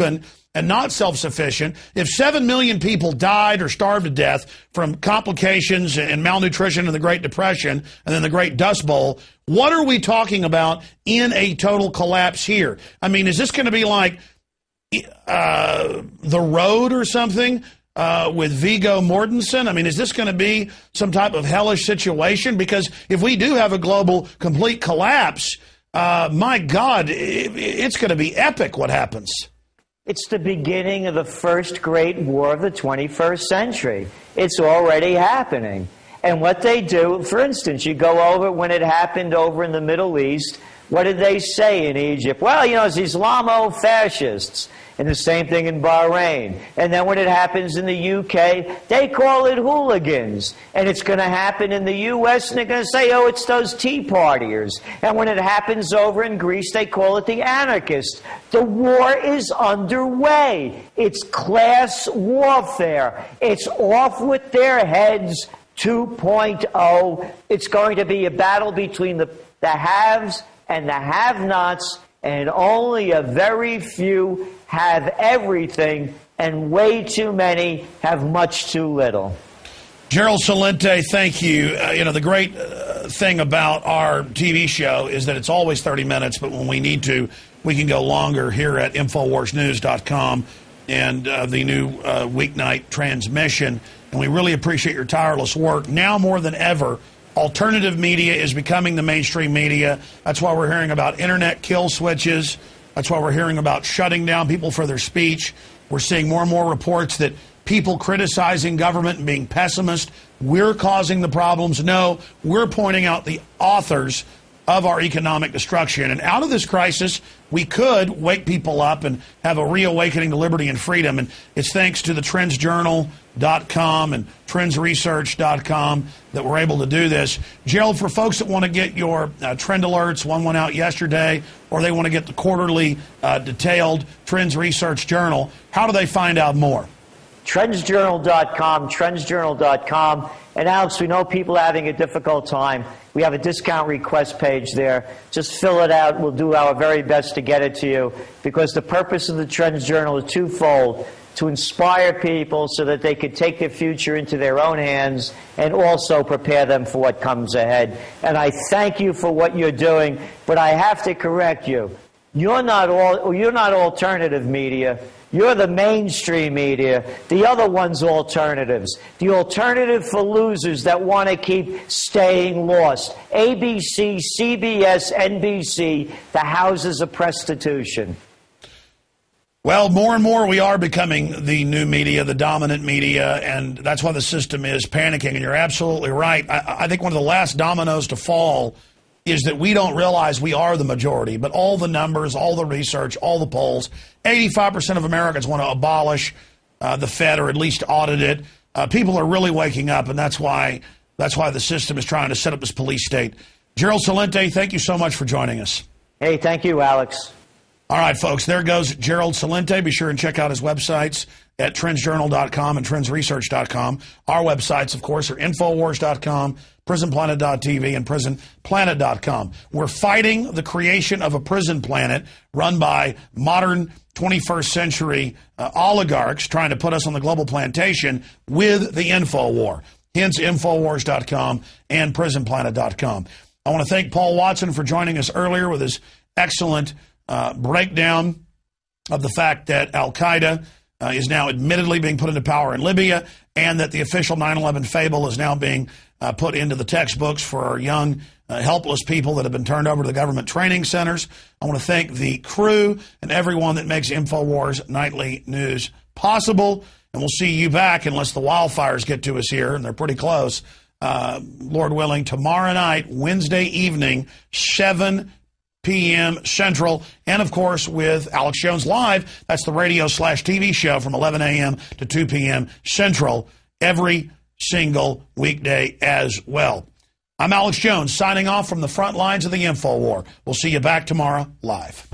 and not self sufficient, if 7 million people died or starved to death from complications and malnutrition in the Great Depression and then the Great Dust Bowl, what are we talking about in a total collapse here? I mean, is this going to be like uh, The Road or something? Uh, with Viggo Mortensen? I mean, is this going to be some type of hellish situation? Because if we do have a global complete collapse, uh, my God, it's going to be epic what happens. It's the beginning of the first great war of the 21st century. It's already happening. And what they do, for instance, you go over when it happened over in the Middle East, what did they say in Egypt? Well, you know, it's Islamo fascists. And the same thing in Bahrain. And then when it happens in the UK, they call it hooligans. And it's going to happen in the US, and they're going to say, oh, it's those Tea Partiers. And when it happens over in Greece, they call it the anarchists. The war is underway. It's class warfare. It's off with their heads 2.0. It's going to be a battle between the, the haves and the have nots and only a very few have everything, and way too many have much too little. Gerald Celente, thank you. Uh, you know, the great uh, thing about our TV show is that it's always 30 minutes, but when we need to, we can go longer here at InfoWarsNews.com and uh, the new uh, weeknight transmission. And we really appreciate your tireless work. Now more than ever, Alternative media is becoming the mainstream media. That's why we're hearing about internet kill switches. That's why we're hearing about shutting down people for their speech. We're seeing more and more reports that people criticizing government and being pessimist, we're causing the problems. No, we're pointing out the authors of our economic destruction. And out of this crisis, we could wake people up and have a reawakening to liberty and freedom. And it's thanks to the trendsjournal.com and trendsresearch.com that we're able to do this. Gerald, for folks that want to get your uh, trend alerts, one went out yesterday, or they want to get the quarterly uh, detailed Trends Research Journal, how do they find out more? Trendsjournal.com, trendsjournal.com. And Alex, we know people are having a difficult time. We have a discount request page there. Just fill it out. We'll do our very best to get it to you because the purpose of the Trends Journal is twofold to inspire people so that they could take their future into their own hands and also prepare them for what comes ahead. And I thank you for what you're doing, but I have to correct you. You're not all, you're not alternative media. You're the mainstream media. The other one's alternatives. The alternative for losers that want to keep staying lost. ABC, CBS, NBC, the houses of prostitution. Well, more and more we are becoming the new media, the dominant media, and that's why the system is panicking. And you're absolutely right. I, I think one of the last dominoes to fall is that we don't realize we are the majority, but all the numbers, all the research, all the polls, 85% of Americans want to abolish uh, the Fed or at least audit it. Uh, people are really waking up, and that's why that's why the system is trying to set up this police state. Gerald Celente, thank you so much for joining us. Hey, thank you, Alex. All right, folks, there goes Gerald Celente. Be sure and check out his websites at trendsjournal.com and trendsresearch.com. Our websites, of course, are infowars.com, prisonplanet.tv, and prisonplanet.com. We're fighting the creation of a prison planet run by modern 21st century uh, oligarchs trying to put us on the global plantation with the info war. Hence, infowars.com and prisonplanet.com. I want to thank Paul Watson for joining us earlier with his excellent uh, breakdown of the fact that Al Qaeda uh, is now admittedly being put into power in Libya, and that the official 9 11 fable is now being uh, put into the textbooks for our young, uh, helpless people that have been turned over to the government training centers. I want to thank the crew and everyone that makes InfoWars nightly news possible. And we'll see you back unless the wildfires get to us here, and they're pretty close. Uh, Lord willing, tomorrow night, Wednesday evening, 7 p.m. Central, and of course with Alex Jones Live. That's the radio slash TV show from 11 a.m. to 2 p.m. Central every single weekday as well. I'm Alex Jones signing off from the front lines of the info war. We'll see you back tomorrow live.